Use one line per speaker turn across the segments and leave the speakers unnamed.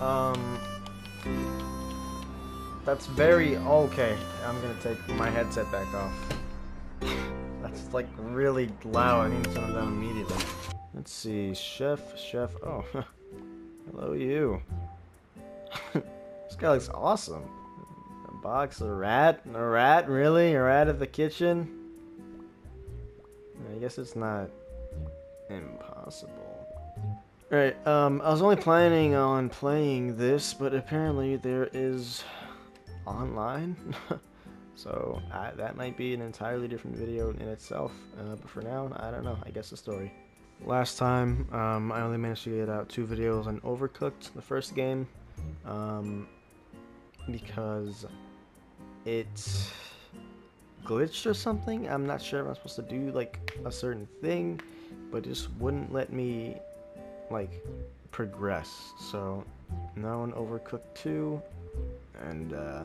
Um, that's very okay. I'm gonna take my headset back off. That's like really loud. I need to turn it down immediately. Let's see, chef, chef. Oh, hello, you. this guy looks awesome. A box, a rat, a rat. Really, a rat at the kitchen? I guess it's not impossible. Alright, um, I was only planning on playing this, but apparently there is online. so I, that might be an entirely different video in itself. Uh, but for now, I don't know. I guess the story. Last time, um, I only managed to get out two videos on Overcooked, the first game, um, because it glitched or something. I'm not sure if I'm supposed to do like a certain thing, but it just wouldn't let me like progress. So now on Overcooked 2, and uh,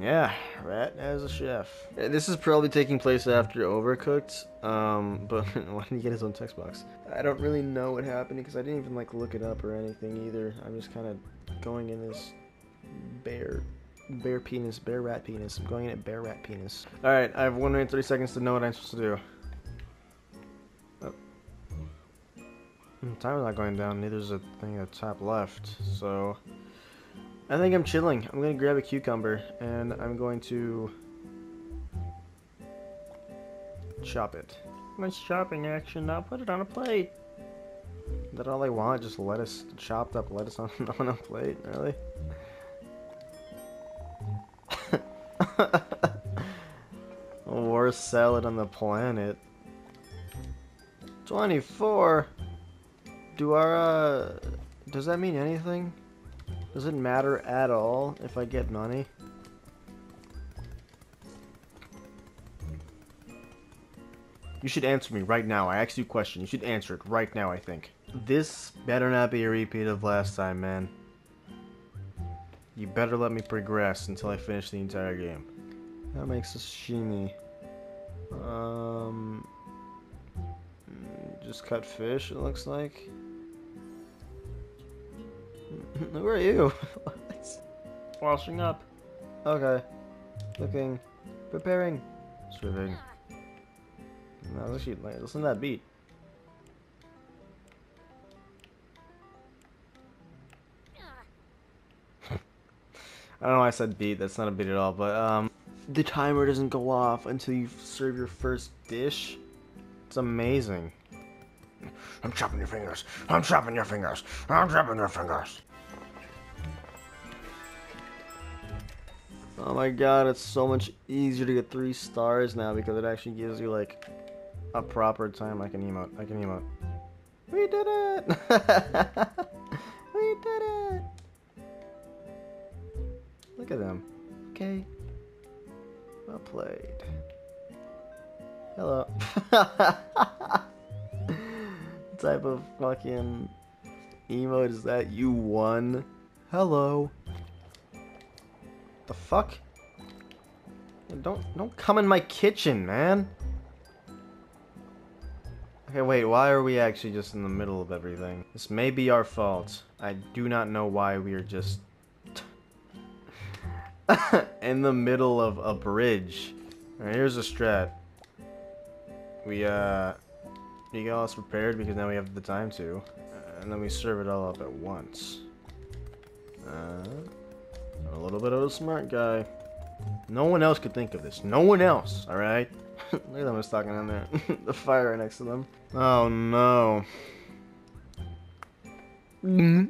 yeah, Rat as a chef. This is probably taking place after Overcooked, um, but why didn't he get his own text box? I don't really know what happened because I didn't even like look it up or anything either. I'm just kind of going in this bear bear penis, bear rat penis. I'm going in at bear rat penis. Alright, I have 1 minute 30 seconds to know what I'm supposed to do. Hmm, Timer's not going down, neither is the thing at the top left, so... I think I'm chilling. I'm gonna grab a cucumber, and I'm going to... Chop it. Nice chopping action, now put it on a plate! Is that all I want? Just lettuce, chopped up lettuce on, on a plate? Really? Worst salad on the planet. 24? Do our, uh... Does that mean anything? Does it matter at all if I get money? You should answer me right now. I asked you a question. You should answer it right now, I think. This better not be a repeat of last time, man. You better let me progress until I finish the entire game. That makes a sashimi. Um, just cut fish, it looks like. Who are you? Washing up. Okay. Looking. Preparing. Serving. No, listen, listen to that beat. I don't know why I said beat, that's not a beat at all, but um the timer doesn't go off until you serve your first dish. It's amazing. I'm chopping your fingers. I'm chopping your fingers. I'm chopping your fingers. Oh my god, it's so much easier to get three stars now because it actually gives you like a proper time. I can emote. I can emote. We did it! we did it! Look at them. Okay. Well played. Hello. type of fucking emote is that? You won? Hello. Fuck? Don't don't come in my kitchen, man. Okay, wait, why are we actually just in the middle of everything? This may be our fault. I do not know why we are just in the middle of a bridge. Alright, here's a strat. We, uh, we get all this prepared because now we have the time to. Uh, and then we serve it all up at once. Uh, a little bit of a smart guy. No one else could think of this. No one else, alright? Look at them just talking in there. the fire right next to them. Oh no. Mm.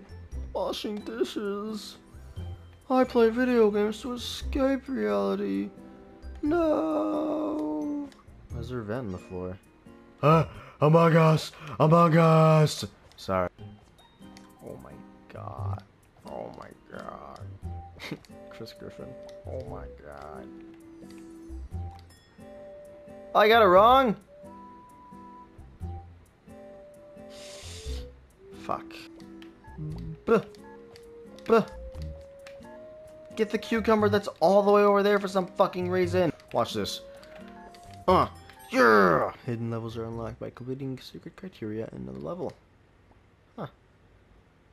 Washing dishes. I play video games to escape reality. No. Why's there a vent in the floor? Ah, Among Us! Among Us! Sorry. Oh my god. Oh my god. Chris Griffin. Oh my god. I got it wrong? Fuck. Buh. Buh. Get the cucumber that's all the way over there for some fucking reason. Watch this. Uh. Yeah! Hidden levels are unlocked by completing secret criteria in another level.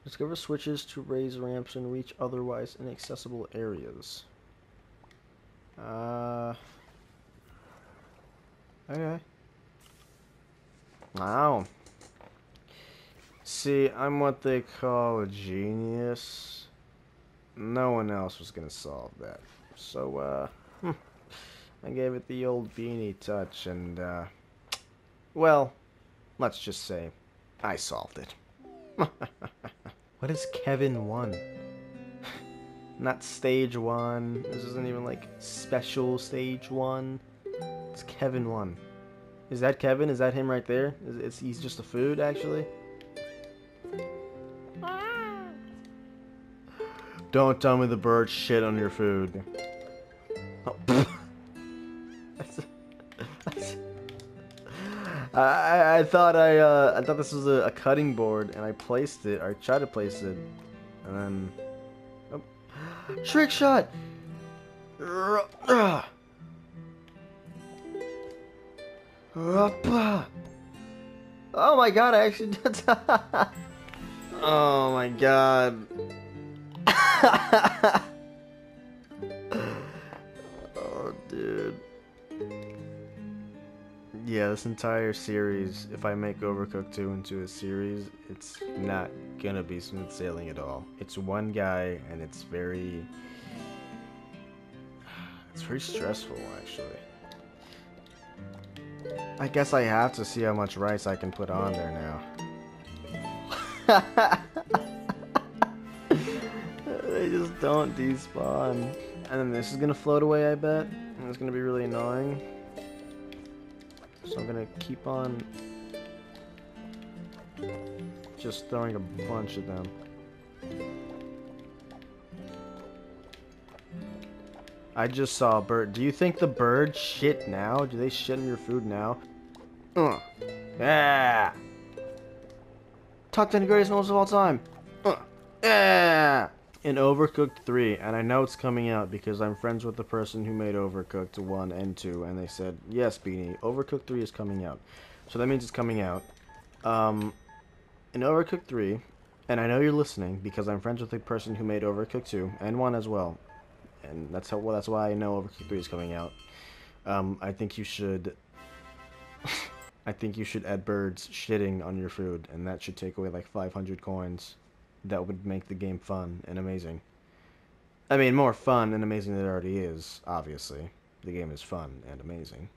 Discover switches to raise ramps and reach otherwise inaccessible areas. Uh. Okay. Wow. See, I'm what they call a genius. No one else was gonna solve that. So, uh, hmm, I gave it the old beanie touch and, uh, well, let's just say I solved it. what is Kevin 1? Not stage 1. This isn't even like special stage 1. It's Kevin 1. Is that Kevin? Is that him right there? Is, is he's just a food actually? Don't tell me the bird shit on your food. Oh, I, I thought I uh, I thought this was a, a, cutting board and I placed it. I tried to place it, and then oh. trick shot. Oh my god! I actually did. oh my god. oh, dude. Yeah, this entire series, if I make Overcooked 2 into a series, it's not gonna be smooth sailing at all. It's one guy, and it's very... It's very stressful, actually. I guess I have to see how much rice I can put on there now. they just don't despawn. And then this is gonna float away, I bet. And it's gonna be really annoying. So I'm gonna keep on just throwing a bunch of them. I just saw a bird. Do you think the birds shit now? Do they shit in your food now? Uh. Yeah. Top 10 greatest moments of all time. Uh. Yeah in Overcooked 3, and I know it's coming out because I'm friends with the person who made Overcooked 1 and 2, and they said, yes, Beanie, Overcooked 3 is coming out. So that means it's coming out. Um, in Overcooked 3, and I know you're listening because I'm friends with the person who made Overcooked 2, and 1 as well. And that's how well, that's why I know Overcooked 3 is coming out. Um, I think you should... I think you should add birds shitting on your food, and that should take away like 500 coins that would make the game fun and amazing. I mean, more fun and amazing than it already is, obviously. The game is fun and amazing.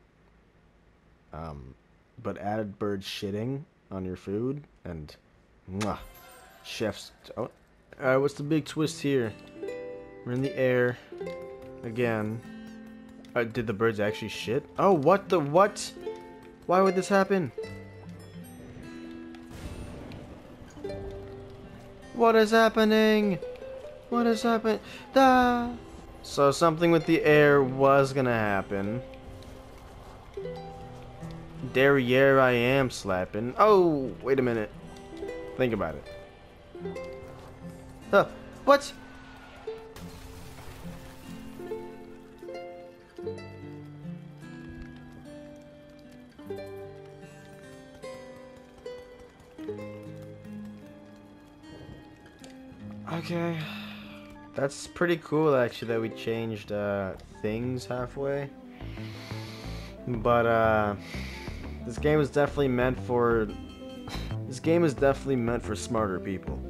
Um, but added bird shitting on your food and mwah, chef's. Oh, Alright, what's the big twist here? We're in the air again. Uh, did the birds actually shit? Oh, what the what? Why would this happen? What is happening? What is happening? Da! So something with the air was gonna happen. Derriere I am slapping. Oh, wait a minute. Think about it. Uh, what? Okay. That's pretty cool, actually, that we changed uh, things halfway. But, uh, this game is definitely meant for... This game is definitely meant for smarter people.